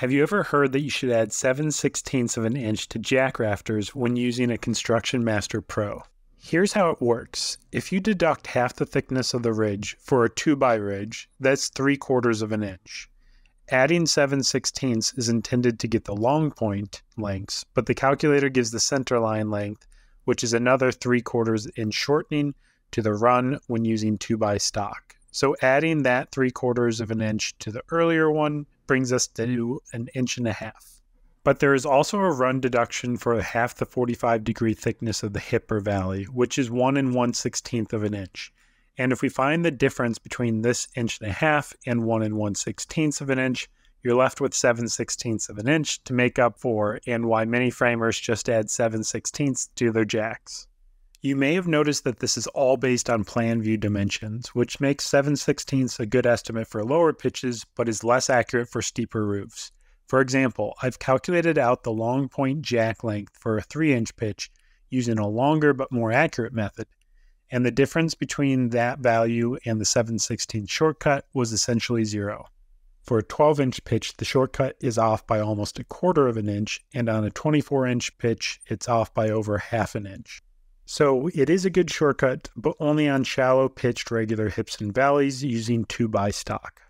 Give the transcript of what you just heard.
Have you ever heard that you should add 7 16ths of an inch to jack rafters when using a Construction Master Pro? Here's how it works. If you deduct half the thickness of the ridge for a 2 by ridge, that's 3 quarters of an inch. Adding 7 16ths is intended to get the long point lengths, but the calculator gives the center line length, which is another 3 quarters inch shortening to the run when using 2 by stock. So adding that 3 quarters of an inch to the earlier one brings us to an inch and a half. But there is also a run deduction for half the 45 degree thickness of the hip or valley, which is 1 and 1 16th of an inch. And if we find the difference between this inch and a half and 1 and 1 16th of an inch, you're left with 7 16ths of an inch to make up for and why many framers just add 7 16ths to their jacks. You may have noticed that this is all based on plan view dimensions, which makes 7 16ths a good estimate for lower pitches, but is less accurate for steeper roofs. For example, I've calculated out the long point jack length for a 3 inch pitch using a longer but more accurate method, and the difference between that value and the 7 16 shortcut was essentially zero. For a 12 inch pitch, the shortcut is off by almost a quarter of an inch, and on a 24 inch pitch, it's off by over half an inch. So it is a good shortcut, but only on shallow pitched regular hips and valleys using 2 by stock.